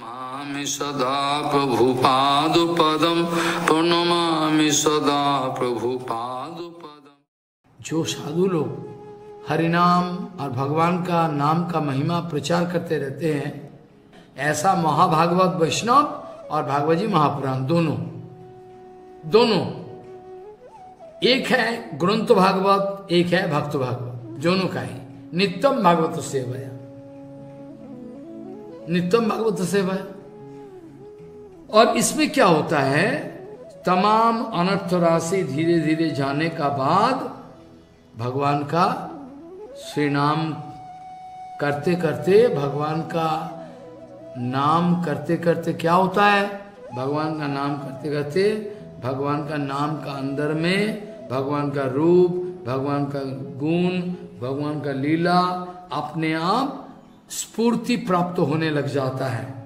प्रणमामि सदा प्रभुपादुपदं प्रणमामि सदा जो साधु लोग हरिनाम और भगवान का नाम का महिमा प्रचार करते रहते हैं, ऐसा महाभागवत वैष्णव और भागवत जी महापुराण दोनों दोनों, एक है ग्रंथ भागवत, एक है भक्त भागवत, दोनों का ही। नित्यम भागवत सेवया नित्यम भागवत सेवया और इसमें क्या होता है? तमाम अनर्थ राशि धीरे धीरे जाने का बाद भगवान का श्री नाम करते करते भगवान का नाम करते करते क्या होता है? भगवान का नाम करते करते भगवान का नाम का अंदर में, भगवान का रूप, भगवान का गुण, भगवान का लीला, अपने आप स्फूर्ति प्राप्त होने लग जाता है।